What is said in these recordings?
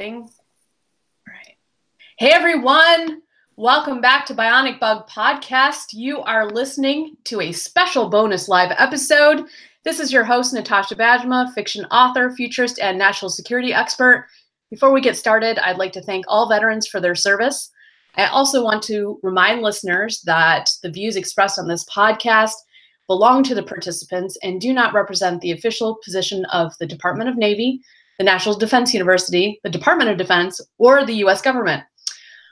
Hey, everyone. Welcome back to Bionic Bug Podcast. You are listening to a special bonus live episode. This is your host, Natasha Bajema, fiction author, futurist, and national security expert. Before we get started, I'd like to thank all veterans for their service. I also want to remind listeners that the views expressed on this podcast belong to the participants and do not represent the official position of the Department of Navy, the National Defense University, the Department of Defense, or the US government.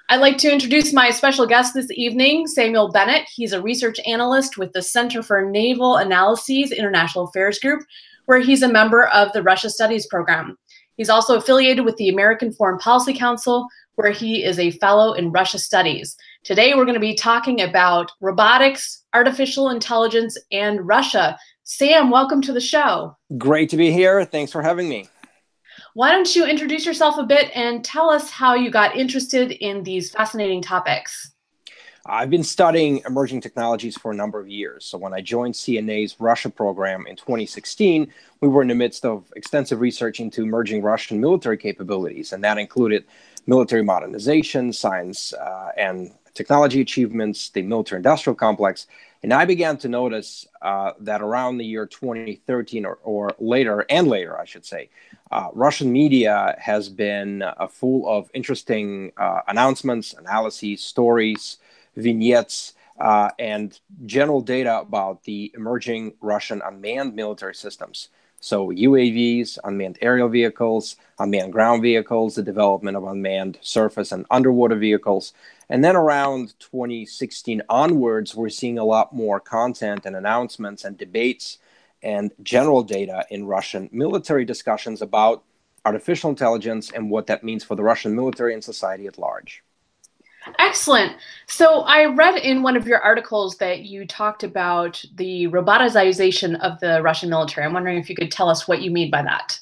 I'd like to introduce my special guest this evening, Samuel Bennett. He's a research analyst with the Center for Naval Analyses International Affairs Group, where he's a member of the Russia Studies program. He's also affiliated with the American Foreign Policy Council, where he is a fellow in Russia Studies. Today, we're going to be talking about robotics, artificial intelligence, and Russia. Sam, welcome to the show. Great to be here. Thanks for having me. Why don't you introduce yourself a bit and tell us how you got interested in these fascinating topics? I've been studying emerging technologies for a number of years. So when I joined CNA's Russia program in 2016, we were in the midst of extensive research into emerging Russian military capabilities, and that included military modernization, science uh, and technology achievements, the military industrial complex. And I began to notice uh, that around the year 2013 or, or, later, and later, I should say, uh, Russian media has been uh, full of interesting uh, announcements, analyses, stories, vignettes, uh, and general data about the emerging Russian unmanned military systems. So, UAVs, unmanned aerial vehicles, unmanned ground vehicles, the development of unmanned surface and underwater vehicles. And then around 2016 onwards, we're seeing a lot more content and announcements and debates and general data in Russian military discussions about artificial intelligence and what that means for the Russian military and society at large. Excellent. So I read in one of your articles that you talked about the roboticization of the Russian military. I'm wondering if you could tell us what you mean by that.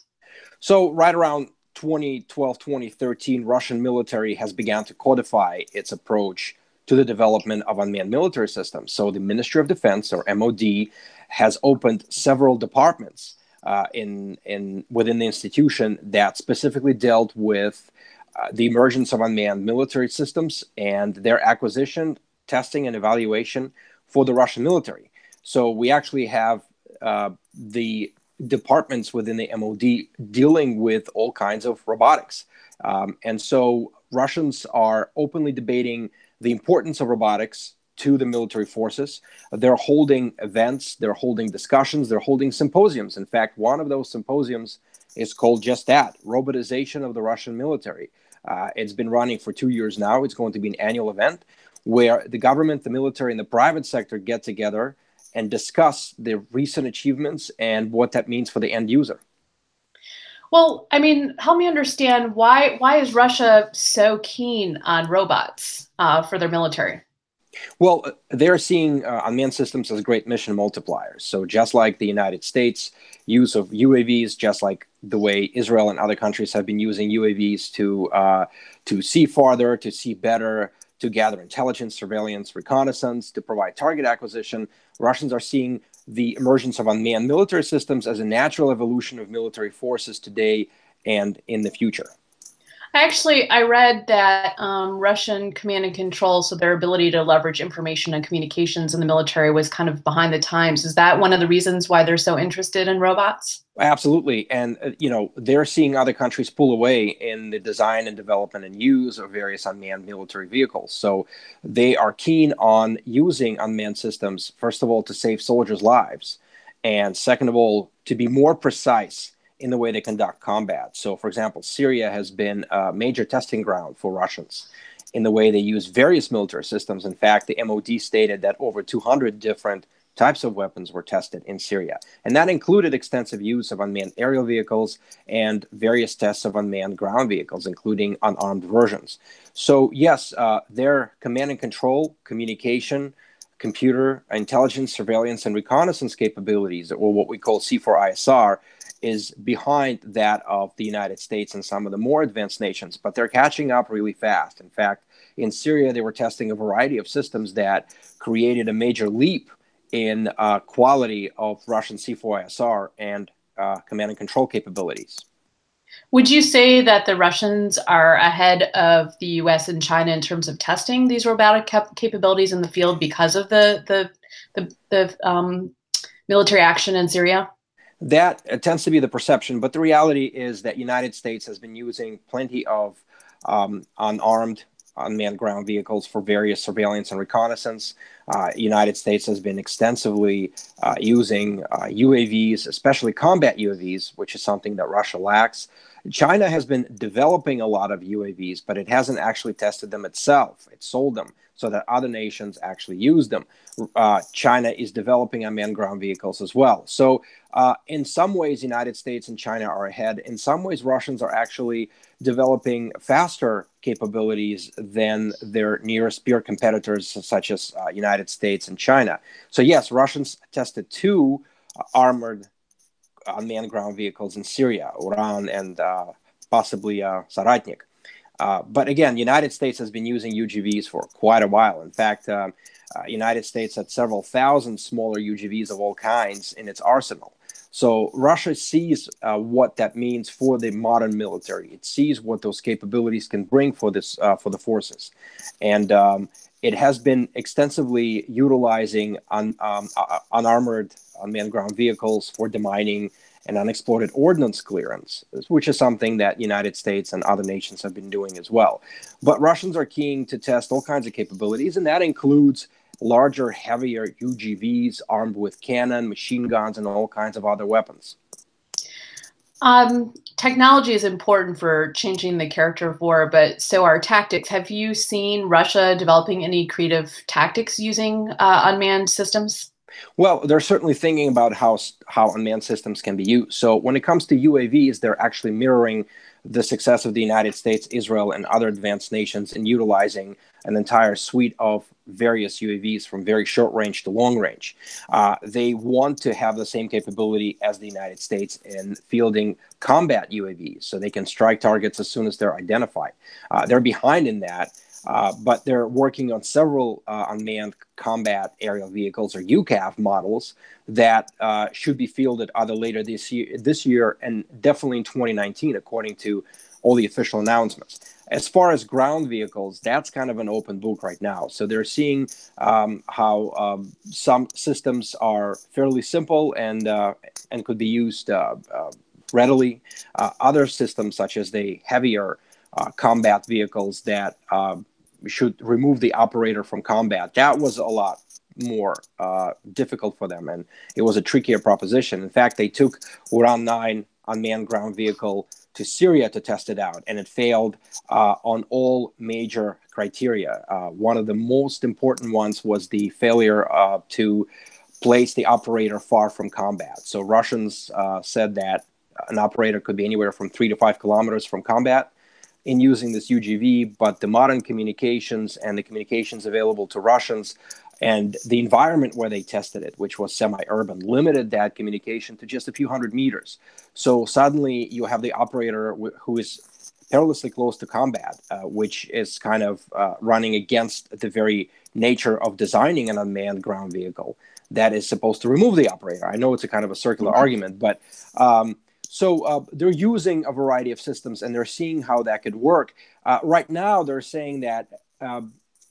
So right around 2012, 2013, Russian military has begun to codify its approach to the development of unmanned military systems. So the Ministry of Defense, or MOD, has opened several departments uh, in in within the institution that specifically dealt with uh, the emergence of unmanned military systems and their acquisition, testing, and evaluation for the Russian military. So we actually have uh, the departments within the MOD dealing with all kinds of robotics. Um, and so Russians are openly debating the importance of robotics to the military forces. They're holding events, they're holding discussions, they're holding symposiums. In fact, one of those symposiums is called just that robotization of the Russian military. Uh, it's been running for two years now. It's going to be an annual event where the government, the military, and the private sector get together and discuss the recent achievements and what that means for the end user. Well, I mean, help me understand why why is Russia so keen on robots uh, for their military? Well, uh, they're seeing uh, unmanned systems as great mission multipliers. So just like the United States use of UAVs, just like the way Israel and other countries have been using UAVs to uh, to see farther, to see better, to gather intelligence, surveillance, reconnaissance, to provide target acquisition, Russians are seeing the emergence of unmanned military systems as a natural evolution of military forces today and in the future. Actually, I read that um, Russian command and control, so their ability to leverage information and communications in the military was kind of behind the times. Is that one of the reasons why they're so interested in robots? Absolutely. And, uh, you know, they're seeing other countries pull away in the design and development and use of various unmanned military vehicles. So they are keen on using unmanned systems, first of all, to save soldiers' lives. And second of all, to be more precise in the way they conduct combat. So, for example, Syria has been a major testing ground for Russians in the way they use various military systems. In fact, the MOD stated that over 200 different types of weapons were tested in Syria. And that included extensive use of unmanned aerial vehicles and various tests of unmanned ground vehicles, including unarmed versions. So, yes, uh, their command and control, communication, computer intelligence, surveillance, and reconnaissance capabilities, or what we call C4ISR, is behind that of the United States and some of the more advanced nations, but they're catching up really fast. In fact, in Syria, they were testing a variety of systems that created a major leap in uh, quality of Russian C4ISR and uh, command and control capabilities. Would you say that the Russians are ahead of the U.S. and China in terms of testing these robotic cap- capabilities in the field because of the the the, the um, military action in Syria? That uh, tends to be the perception, but the reality is that United States has been using plenty of um, unarmed unmanned ground vehicles for various surveillance and reconnaissance. Uh, United States has been extensively uh, using uh, UAVs, especially combat UAVs, which is something that Russia lacks. China has been developing a lot of UAVs, but it hasn't actually tested them itself. It sold them so that other nations actually use them. Uh, China is developing unmanned ground vehicles as well. So, uh, in some ways, the United States and China are ahead. In some ways, Russians are actually developing faster capabilities than their nearest peer competitors, such as uh, United States and China. So, yes, Russians tested two armored unmanned ground vehicles in Syria, Uran and uh, possibly uh, Soratnik. Uh, but again, the United States has been using UGVs for quite a while. In fact, um, uh, United States had several thousand smaller UGVs of all kinds in its arsenal. So Russia sees uh, what that means for the modern military. It sees what those capabilities can bring for this uh, for the forces, and um, it has been extensively utilizing um, uh, unarmored unmanned ground vehicles for demining and unexploded ordnance clearance, which is something that United States and other nations have been doing as well. But Russians are keen to test all kinds of capabilities, and that includes larger, heavier UGVs armed with cannon, machine guns, and all kinds of other weapons. Um, technology is important for changing the character of war, but so are tactics. Have you seen Russia developing any creative tactics using uh, unmanned systems? Well, they're certainly thinking about how how unmanned systems can be used. So when it comes to UAVs, they're actually mirroring the success of the United States, Israel, and other advanced nations in utilizing an entire suite of various UAVs from very short range to long range. Uh, they want to have the same capability as the United States in fielding combat UAVs, so they can strike targets as soon as they're identified. Uh, they're behind in that uh, but they're working on several uh, unmanned combat aerial vehicles or UCAV models that uh, should be fielded either later this year, this year and definitely in 2019, according to all the official announcements. As far as ground vehicles, that's kind of an open book right now. So they're seeing um, how um, some systems are fairly simple and uh, and could be used uh, readily. other systems, such as the heavier combat vehicles that should remove the operator from combat. That was a lot more uh, difficult for them, and it was a trickier proposition. In fact, they took Uran 9 unmanned ground vehicle to Syria to test it out, and it failed uh, on all major criteria. Uh, one of the most important ones was the failure uh, to place the operator far from combat. So Russians uh, said that an operator could be anywhere from three to five kilometers from combat in using this UGV, but the modern communications and the communications available to Russians and the environment where they tested it, which was semi urban, limited that communication to just a few hundred meters. So suddenly you have the operator who is perilously close to combat, uh, which is kind of uh, running against the very nature of designing an unmanned ground vehicle that is supposed to remove the operator. I know it's a kind of a circular mm-hmm. argument, but um, so uh, they're using a variety of systems and they're seeing how that could work. Uh, right now, they're saying that uh,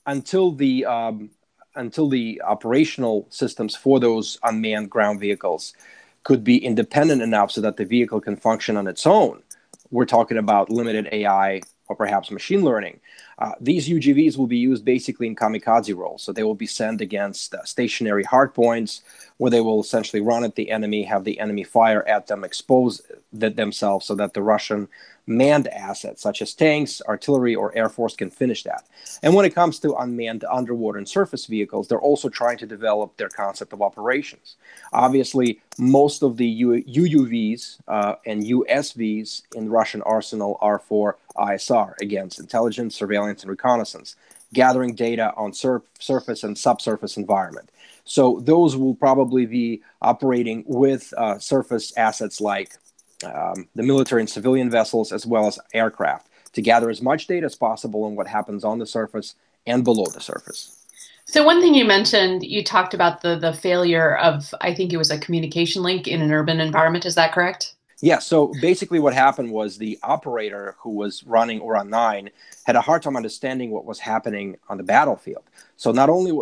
until the um, until the operational systems for those unmanned ground vehicles could be independent enough so that the vehicle can function on its own, we're talking about limited AI or perhaps machine learning. Uh, these UGVs will be used basically in kamikaze roles. So they will be sent against uh, stationary hardpoints where they will essentially run at the enemy, have the enemy fire at them, expose the, themselves so that the Russian manned assets such as tanks, artillery, or air force can finish that. And when it comes to unmanned underwater and surface vehicles, they're also trying to develop their concept of operations. Obviously, most of the U- UUVs uh, and USVs in Russian arsenal are for ISR, against intelligence, surveillance, and reconnaissance, gathering data on sur- surface and subsurface environment. So those will probably be operating with uh, surface assets like um, the military and civilian vessels, as well as aircraft, to gather as much data as possible on what happens on the surface and below the surface. So one thing you mentioned, you talked about the the failure of, I think it was a communication link in an urban environment. Is that correct? Yeah, so basically what happened was the operator who was running Uran 9 had a hard time understanding what was happening on the battlefield. So not only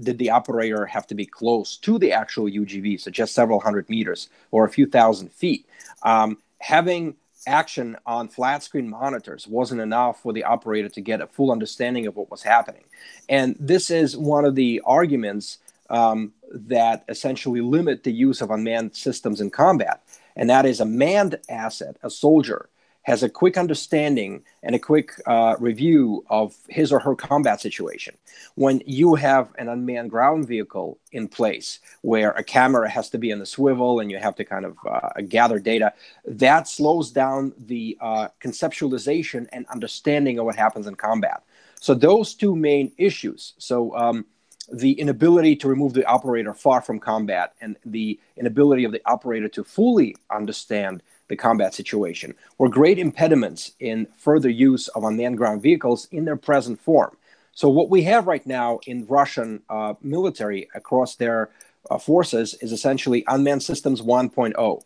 did the operator have to be close to the actual UGV, so just several hundred meters or a few thousand feet, um, having action on flat screen monitors wasn't enough for the operator to get a full understanding of what was happening. And this is one of the arguments um, that essentially limit the use of unmanned systems in combat. And that is a manned asset, a soldier, has a quick understanding and a quick uh, review of his or her combat situation. When you have an unmanned ground vehicle in place where a camera has to be in the swivel and you have to kind of uh, gather data, that slows down the uh, conceptualization and understanding of what happens in combat. So, those two main issues. So, um, the inability to remove the operator far from combat and the inability of the operator to fully understand the combat situation were great impediments in further use of unmanned ground vehicles in their present form. So, what we have right now in Russian uh, military across their uh, forces is essentially unmanned systems 1.0.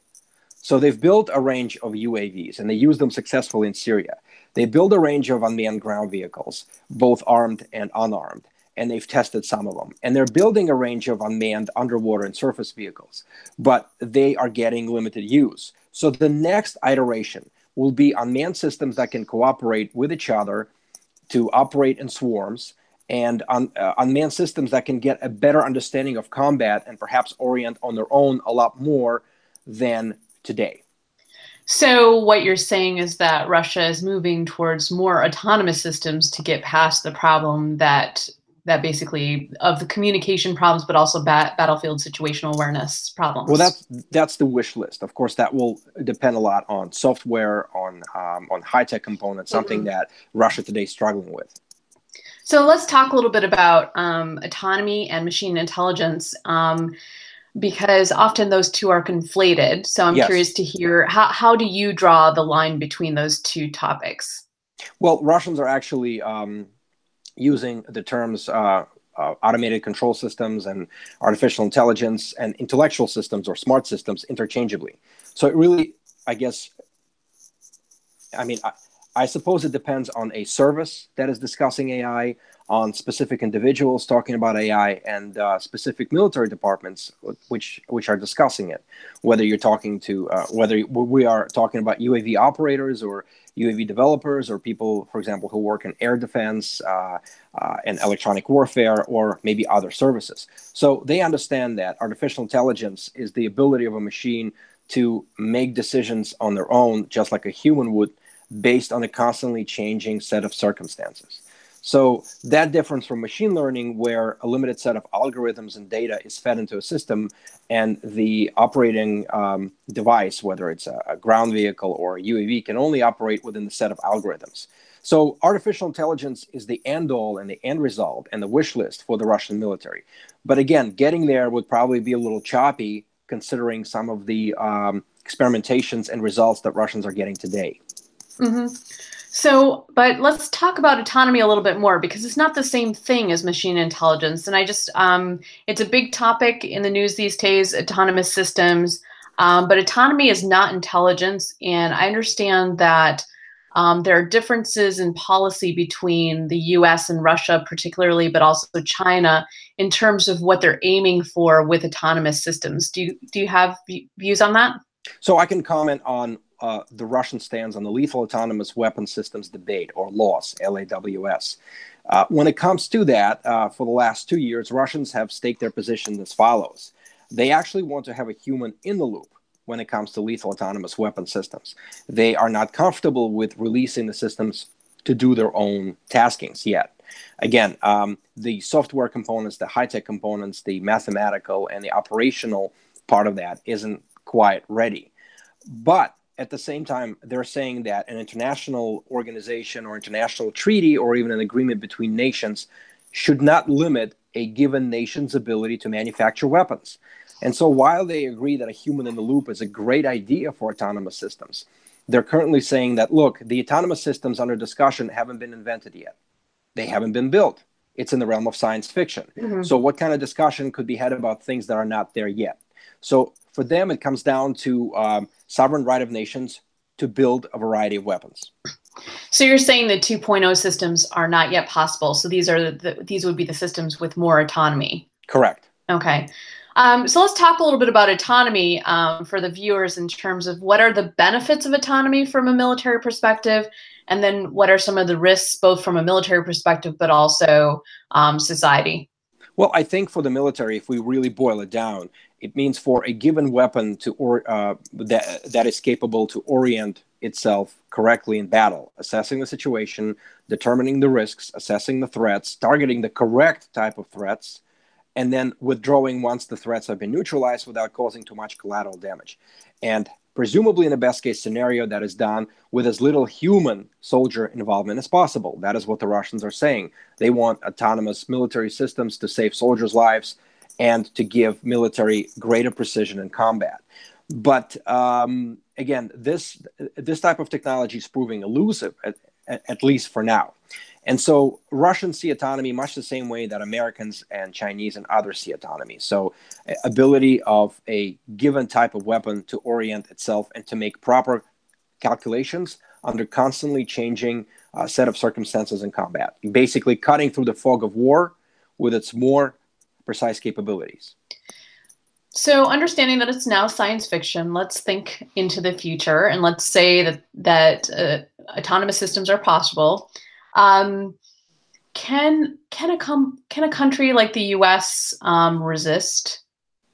So, they've built a range of UAVs and they use them successfully in Syria. They build a range of unmanned ground vehicles, both armed and unarmed and they've tested some of them. And they're building a range of unmanned underwater and surface vehicles, but they are getting limited use. So the next iteration will be unmanned systems that can cooperate with each other to operate in swarms and un, uh, unmanned systems that can get a better understanding of combat and perhaps orient on their own a lot more than today. So, what you're saying is that Russia is moving towards more autonomous systems to get past the problem that that basically of the communication problems, but also bat- battlefield situational awareness problems. Well, that's that's the wish list. Of course, that will depend a lot on software, on um, on high tech components, something mm-hmm. that Russia today is struggling with. So let's talk a little bit about um, autonomy and machine intelligence. Um, because often those two are conflated. So I'm yes. curious to hear how, how do you draw the line between those two topics? Well, Russians are actually um, using the terms uh, uh, automated control systems and artificial intelligence and intellectual systems or smart systems interchangeably. So it really, I guess, I mean, I, I suppose it depends on a service that is discussing AI, on specific individuals talking about AI, and uh, specific military departments which which are discussing it. Whether you're talking to uh, whether we are talking about UAV operators or UAV developers or people, for example, who work in air defense uh, uh, and electronic warfare or maybe other services. So they understand that artificial intelligence is the ability of a machine to make decisions on their own, just like a human would, based on a constantly changing set of circumstances. So that difference from machine learning, where a limited set of algorithms and data is fed into a system, and the operating um, device, whether it's a, a, ground vehicle or a UAV, can only operate within the set of algorithms. So artificial intelligence is the end all and the end result and the wish list for the Russian military. But again, getting there would probably be a little choppy considering some of the um, experimentations and results that Russians are getting today. Mm-hmm. So, but let's talk about autonomy a little bit more because it's not the same thing as machine intelligence. And I just, um, it's a big topic in the news these days autonomous systems. Um, but autonomy is not intelligence. And I understand that um, there are differences in policy between the US and Russia, particularly, but also China, in terms of what they're aiming for with autonomous systems. Do you, do you have views on that? So I can comment on uh, the Russian stance on the lethal autonomous weapon systems debate, or LAWS, L-A-W-S. Uh, when it comes to that, uh, for the last two years, Russians have staked their position as follows. They actually want to have a human in the loop when it comes to lethal autonomous weapon systems. They are not comfortable with releasing the systems to do their own taskings yet. Again, um, the software components, the high tech components, the mathematical, and the operational part of that isn't quite ready. But at the same time, they're saying that an international organization or international treaty or even an agreement between nations should not limit a given nation's ability to manufacture weapons. And so, while they agree that a human in the loop is a great idea for autonomous systems, they're currently saying that look, the autonomous systems under discussion haven't been invented yet, they haven't been built. It's in the realm of science fiction. Mm-hmm. So, what kind of discussion could be had about things that are not there yet? So for them, it comes down to um, sovereign right of nations to build a variety of weapons. So you're saying the 2.0 systems are not yet possible. So these are the, these would be the systems with more autonomy. Correct. Okay. Um, so let's talk a little bit about autonomy um, for the viewers in terms of what are the benefits of autonomy from a military perspective, and then what are some of the risks, both from a military perspective, but also um, society. Well, I think for the military, if we really boil it down, it means for a given weapon to or uh, that that is capable to orient itself correctly in battle, assessing the situation, determining the risks, assessing the threats, targeting the correct type of threats, and then withdrawing once the threats have been neutralized without causing too much collateral damage. And presumably, in the best case scenario, that is done with as little human soldier involvement as possible. That is what the Russians are saying. They want autonomous military systems to save soldiers' lives and to give military greater precision in combat. But um, again, this this type of technology is proving elusive, at, at least for now. And so Russians see autonomy much the same way that Americans and Chinese and others see autonomy. So ability of a given type of weapon to orient itself and to make proper calculations under constantly changing uh, set of circumstances in combat. Basically cutting through the fog of war with its more precise capabilities. So, understanding that it's now science fiction, let's think into the future and let's say that that uh, autonomous systems are possible. Um, can can a com- can a country like the U.S. Um, resist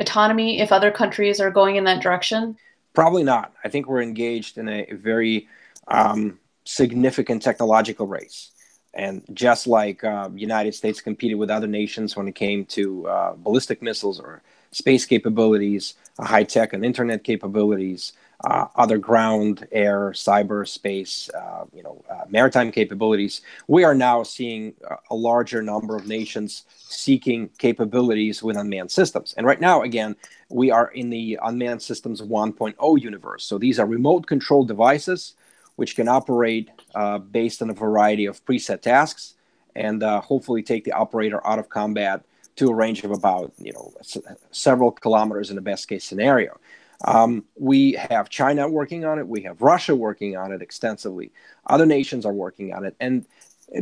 autonomy if other countries are going in that direction? Probably not. I think we're engaged in a very um, significant technological race, and just like uh, United States competed with other nations when it came to uh, ballistic missiles or space capabilities, uh, high tech and internet capabilities, uh, other ground, air, cyber, space, uh, you know, uh, maritime capabilities. We are now seeing a larger number of nations seeking capabilities with unmanned systems. And right now, again, we are in the unmanned systems 1.0 universe. So these are remote control devices which can operate uh, based on a variety of preset tasks and uh, hopefully take the operator out of combat to a range of about you know s- several kilometers in the best case scenario. Um, we have China working on it. We have Russia working on it extensively. Other nations are working on it. And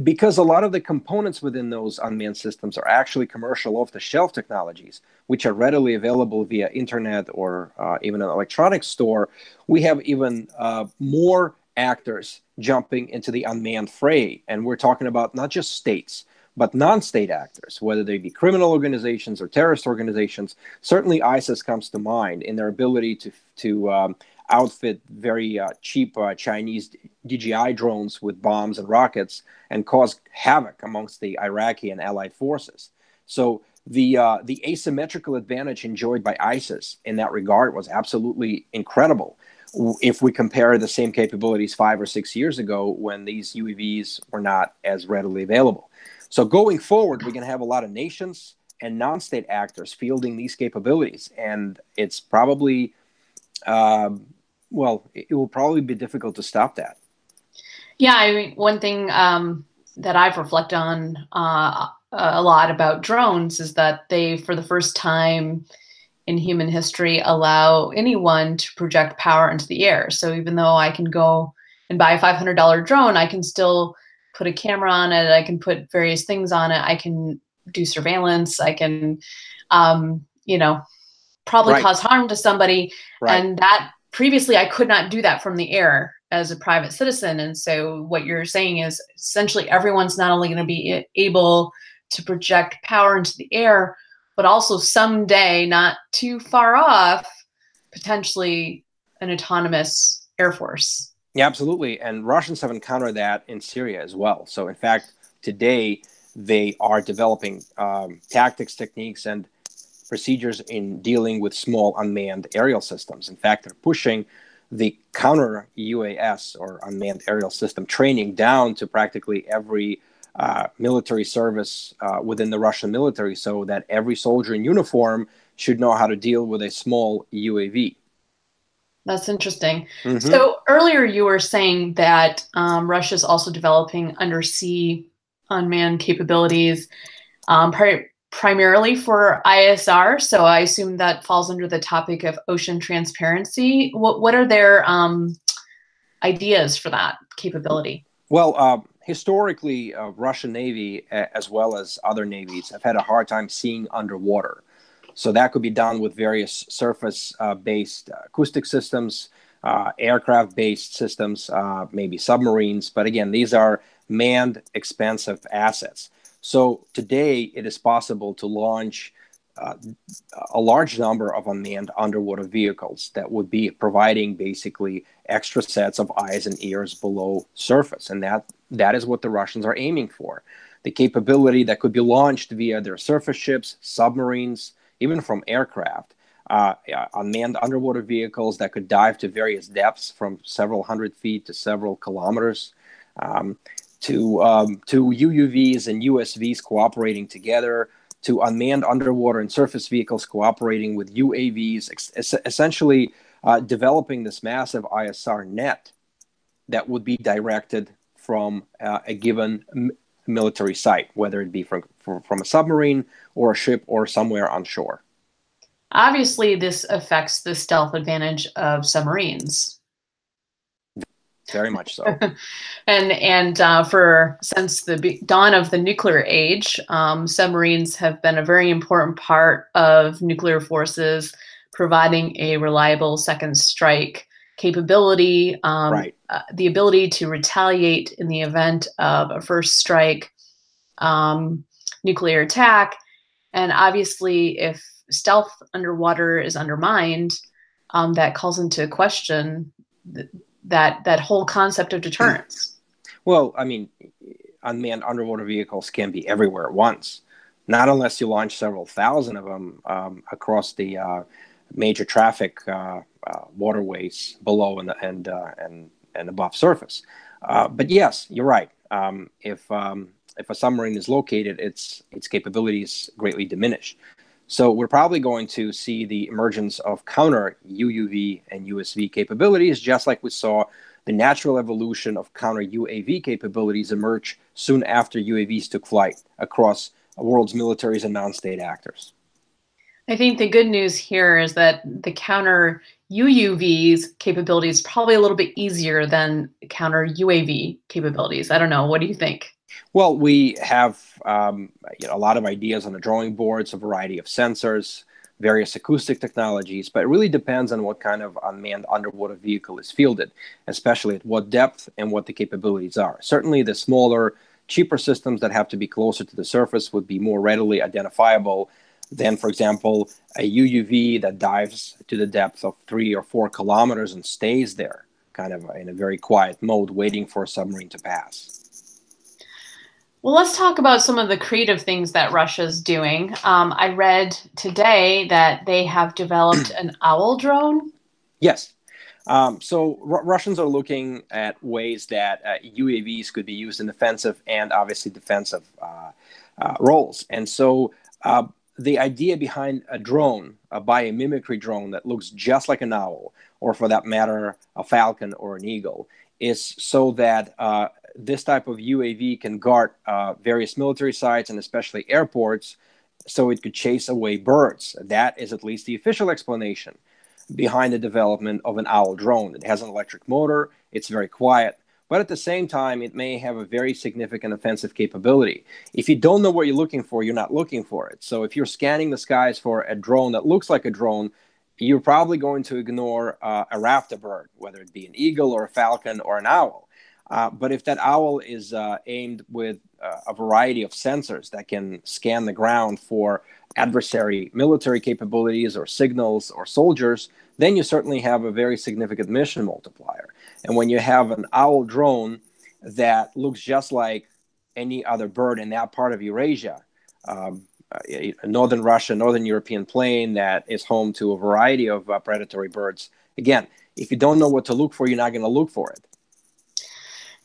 because a lot of the components within those unmanned systems are actually commercial off the shelf technologies, which are readily available via internet or uh, even an electronic store, we have even uh, more actors jumping into the unmanned fray. And we're talking about not just states, but non-state actors, whether they be criminal organizations or terrorist organizations, certainly ISIS comes to mind in their ability to to um, outfit very uh, cheap uh, Chinese DJI drones with bombs and rockets and cause havoc amongst the Iraqi and allied forces. So the uh, the asymmetrical advantage enjoyed by ISIS in that regard was absolutely incredible. If we compare the same capabilities five or six years ago, when these UAVs were not as readily available. So going forward, we're going to have a lot of nations and non-state actors fielding these capabilities, and it's probably, uh, well, it will probably be difficult to stop that. Yeah, I mean, one thing um, that I've reflected on uh, a lot about drones is that they, for the first time in human history, allow anyone to project power into the air. So even though I can go and buy a $500 drone, I can still put a camera on it. I can put various things on it. I can do surveillance. I can, um, you know, probably right. cause harm to somebody. Right. And that previously I could not do that from the air as a private citizen. And so what you're saying is essentially everyone's not only going to be able to project power into the air, but also someday, not too far off, potentially an autonomous air force. Yeah, absolutely. And Russians have encountered that in Syria as well. So, in fact, today they are developing um, tactics, techniques, and procedures in dealing with small unmanned aerial systems. In fact, they're pushing the counter UAS or unmanned aerial system training down to practically every uh, military service uh, within the Russian military so that every soldier in uniform should know how to deal with a small UAV. That's interesting. Mm-hmm. So earlier you were saying that um, Russia is also developing undersea unmanned capabilities, um, pri- primarily for ISR, so I assume that falls under the topic of ocean transparency. What what are their um, ideas for that capability? Well, uh, historically, uh, Russian Navy, as well as other navies, have had a hard time seeing underwater. So that could be done with various surface-based uh, acoustic systems, uh, aircraft-based systems, uh, maybe submarines. But again, these are manned, expensive assets. So today, it is possible to launch uh, a large number of unmanned underwater vehicles that would be providing basically extra sets of eyes and ears below surface. And that that is what the russians are aiming for. The capability that could be launched via their surface ships submarines even from aircraft uh, unmanned underwater vehicles that could dive to various depths from several hundred feet to several kilometers um, to um, to UUVs and USVs cooperating together to unmanned underwater and surface vehicles cooperating with UAVs, ex- essentially uh, developing this massive ISR net that would be directed from uh, a given m- military site, whether it be from, from, from a submarine or a ship or somewhere on shore. Obviously, this affects the stealth advantage of submarines very much so. and and uh, for since the dawn of the nuclear age, um, submarines have been a very important part of nuclear forces, providing a reliable second strike capability, um, right. uh, the ability to retaliate in the event of a first strike um, nuclear attack, and obviously, if stealth underwater is undermined, um, that calls into question that that whole concept of deterrence. Well, I mean, unmanned underwater vehicles can be everywhere at once, not unless you launch several thousand of them um, across the uh, major traffic uh, uh, waterways below and and uh, and and above surface. Uh, but yes, you're right. Um, if um, if a submarine is located, its its capabilities greatly diminish. So we're probably going to see the emergence of counter UUV and USV capabilities, just like we saw the natural evolution of counter UAV capabilities emerge soon after UAVs took flight across world's militaries and non-state actors. I think the good news here is that the counter UUV's capabilities probably a little bit easier than counter UAV capabilities. I don't know. What do you think? Well, we have um, you know, a lot of ideas on the drawing boards, a variety of sensors, various acoustic technologies, but it really depends on what kind of unmanned underwater vehicle is fielded, especially at what depth and what the capabilities are. Certainly, the smaller, cheaper systems that have to be closer to the surface would be more readily identifiable than, for example, a UUV that dives to the depth of three or four kilometers and stays there, kind of in a very quiet mode, waiting for a submarine to pass. Well, let's talk about some of the creative things that Russia's doing. Um, I read today that they have developed an owl drone. Yes. Um, so R- Russians are looking at ways that uh, UAVs could be used in offensive and obviously defensive uh, uh, roles. And so uh, the idea behind a drone, a biomimicry drone that looks just like an owl, or for that matter, a falcon or an eagle, is so that uh, this type of UAV can guard uh, various military sites and especially airports so it could chase away birds. That is at least the official explanation behind the development of an owl drone. It has an electric motor, it's very quiet, but at the same time, it may have a very significant offensive capability. If you don't know what you're looking for, you're not looking for it. So if you're scanning the skies for a drone that looks like a drone, you're probably going to ignore uh, a raptor bird, whether it be an eagle or a falcon or an owl. Uh, but if that owl is uh, aimed with uh, a variety of sensors that can scan the ground for adversary military capabilities or signals or soldiers, then you certainly have a very significant mission multiplier. And when you have an owl drone that looks just like any other bird in that part of Eurasia, um, northern Russia, northern European plain that is home to a variety of uh, predatory birds, again, if you don't know what to look for, you're not going to look for it.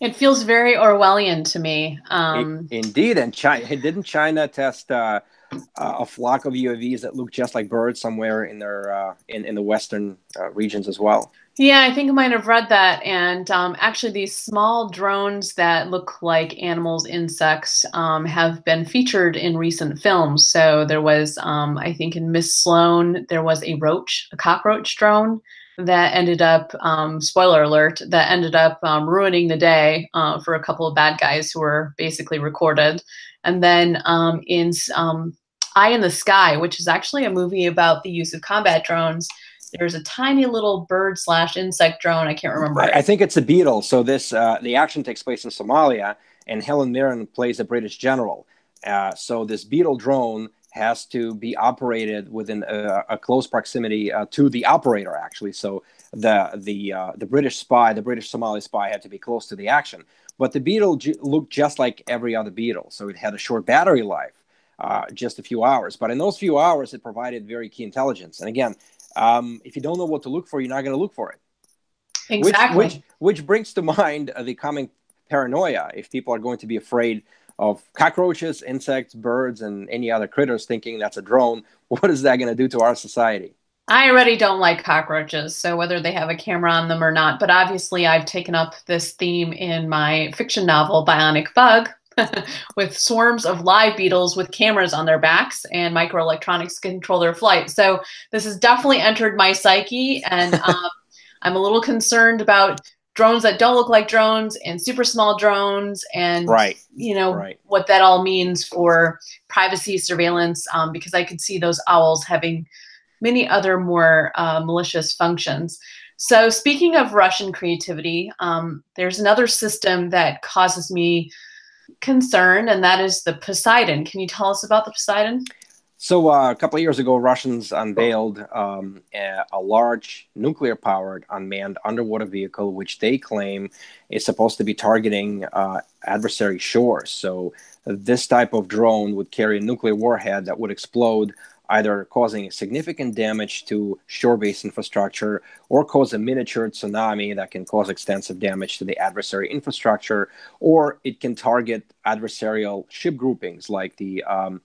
It feels very Orwellian to me. Um, Indeed, and China didn't China test uh, a flock of UAVs that look just like birds somewhere in their uh, in in the western uh, regions as well. Yeah, I think I might have read that. And um, actually, these small drones that look like animals, insects, um, have been featured in recent films. So there was, um, I think, in Miss Sloane, there was a roach, a cockroach drone that ended up, um, spoiler alert, that ended up um, ruining the day uh, for a couple of bad guys who were basically recorded. And then um, in Eye in the Sky, which is actually a movie about the use of combat drones there's a tiny little bird slash insect drone. I can't remember. I, I think it's a beetle. So this uh, the action takes place in Somalia, and Helen Mirren plays a British general. Uh, so this beetle drone has to be operated within a, a close proximity uh, to the operator, actually. So the the uh, the British spy, the British Somali spy, had to be close to the action. But the beetle j- looked just like every other beetle, so it had a short battery life. Uh, just a few hours. But in those few hours, it provided very key intelligence. And again, um, if you don't know what to look for, you're not going to look for it. Exactly. Which, which, which brings to mind the coming paranoia. If people are going to be afraid of cockroaches, insects, birds, and any other critters, thinking that's a drone, what is that going to do to our society? I already don't like cockroaches, so whether they have a camera on them or not. But obviously, I've taken up this theme in my fiction novel, Bionic Bug, with swarms of live beetles with cameras on their backs and microelectronics control their flight. So this has definitely entered my psyche, and um, I'm a little concerned about drones that don't look like drones and super small drones, and right. you know right. what that all means for privacy surveillance. Um, because I could see those owls having many other more uh, malicious functions. So speaking of Russian creativity, um, there's another system that causes me concern, and that is the Poseidon. Can you tell us about the Poseidon? So uh, a couple of years ago, Russians unveiled um, a, a, large nuclear-powered unmanned underwater vehicle, which they claim is supposed to be targeting uh, adversary shores. So this type of drone would carry a nuclear warhead that would explode either causing significant damage to shore based infrastructure or cause a miniature tsunami that can cause extensive damage to the adversary infrastructure, or it can target adversarial ship groupings like the, um,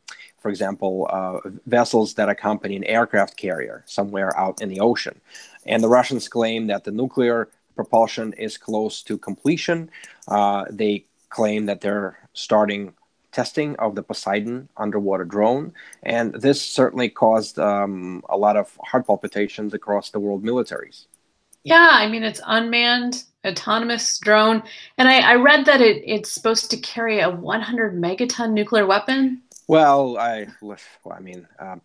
for example, uh, vessels that accompany an aircraft carrier somewhere out in the ocean. And the Russians claim that the nuclear propulsion is close to completion. Uh, they claim that they're starting testing of the Poseidon underwater drone. And this certainly caused um, a lot of heart palpitations across the world militaries. Yeah, I mean, it's unmanned, autonomous drone. And I, I read that it, it's supposed to carry a 100 megaton nuclear weapon. Well, I, well, I mean, um,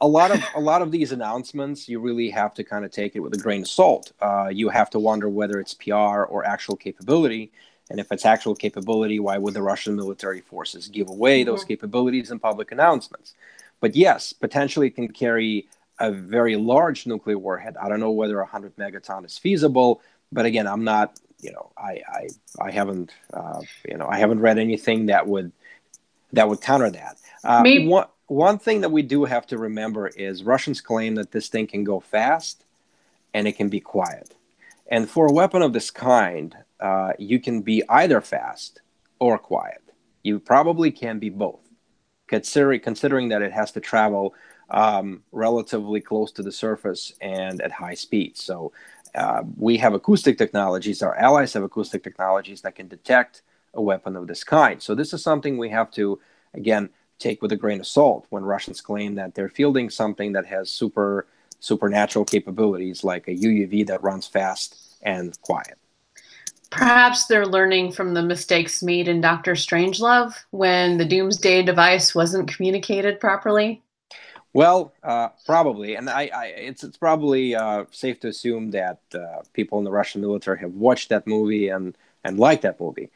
a lot of a lot of these announcements, you really have to kind of take it with a grain of salt. Uh, you have to wonder whether it's PR or actual capability. And if it's actual capability, why would the Russian military forces give away mm-hmm. those capabilities in public announcements? But yes, potentially it can carry a very large nuclear warhead. I don't know whether a 100 megaton is feasible, but again, I'm not, you know, I I, I haven't, uh, you know, I haven't read anything that would that would counter that. Uh, Maybe. One, one thing that we do have to remember is Russians claim that this thing can go fast and it can be quiet. And for a weapon of this kind, uh, you can be either fast or quiet. You probably can be both, considering, considering that it has to travel um, relatively close to the surface and at high speed. So uh, we have acoustic technologies, our allies have acoustic technologies that can detect a weapon of this kind. So this is something we have to, again, take with a grain of salt when Russians claim that they're fielding something that has super supernatural capabilities like a UUV that runs fast and quiet. Perhaps they're learning from the mistakes made in Doctor Strangelove when the Doomsday device wasn't communicated properly. Well, uh, probably, and I, I, it's it's probably uh, safe to assume that uh, people in the Russian military have watched that movie and and liked that movie.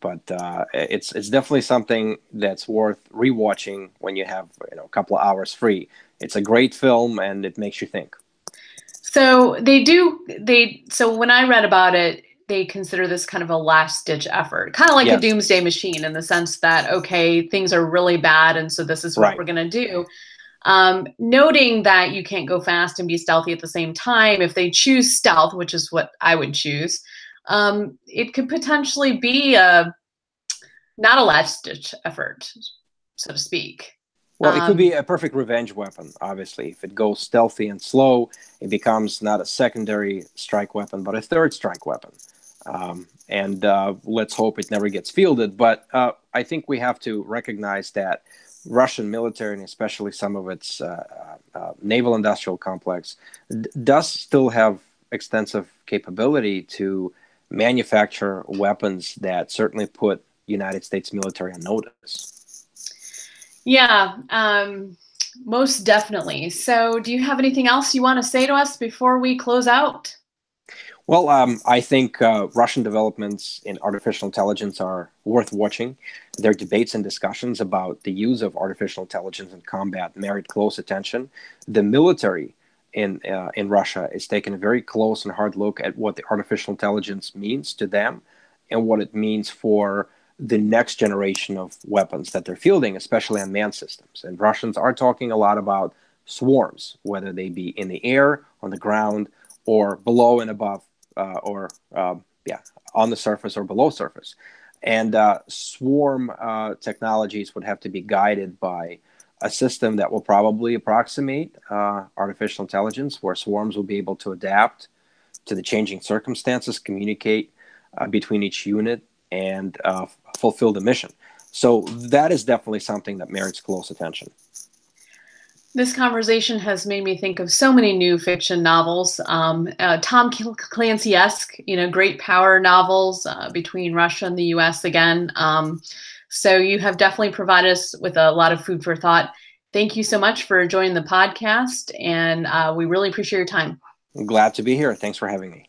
But uh, it's it's definitely something that's worth rewatching when you have you know a couple of hours free. It's a great film and it makes you think. So they do they so when I read about it, they consider this kind of a last ditch effort, kind of like yes. a doomsday machine in the sense that, okay, things are really bad. And so this is what right. we're going to do. Um, noting that you can't go fast and be stealthy at the same time. If they choose stealth, which is what I would choose, um, it could potentially be a not a last ditch effort, so to speak. Well, um, it could be um, a perfect revenge weapon, obviously. If it goes stealthy and slow, it becomes not a secondary strike weapon, but a third strike weapon. Um, and uh, let's hope it never gets fielded. But uh, I think we have to recognize that Russian military, and especially some of its uh, uh naval industrial complex, d- does still have extensive capability to manufacture weapons that certainly put United States military on notice. Yeah, um, most definitely. So, do you have anything else you want to say to us before we close out? Well, um, I think uh, Russian developments in artificial intelligence are worth watching. Their debates and discussions about the use of artificial intelligence in combat merit close attention. The military in uh, in Russia is taking a very close and hard look at what the artificial intelligence means to them and what it means for the next generation of weapons that they're fielding, especially unmanned systems. And Russians are talking a lot about swarms, whether they be in the air, on the ground, or below and above, uh, or uh, yeah, on the surface or below surface. And uh, swarm uh, technologies would have to be guided by a system that will probably approximate uh, artificial intelligence, where swarms will be able to adapt to the changing circumstances, communicate uh, between each unit, and uh, fulfill the mission. So that is definitely something that merits close attention. This conversation has made me think of so many new fiction novels. Um, uh, Tom Clancy-esque, you know, great power novels uh, between Russia and the U.S. again. Um, so you have definitely provided us with a lot of food for thought. Thank you so much for joining the podcast, and uh, we really appreciate your time. I'm glad to be here. Thanks for having me.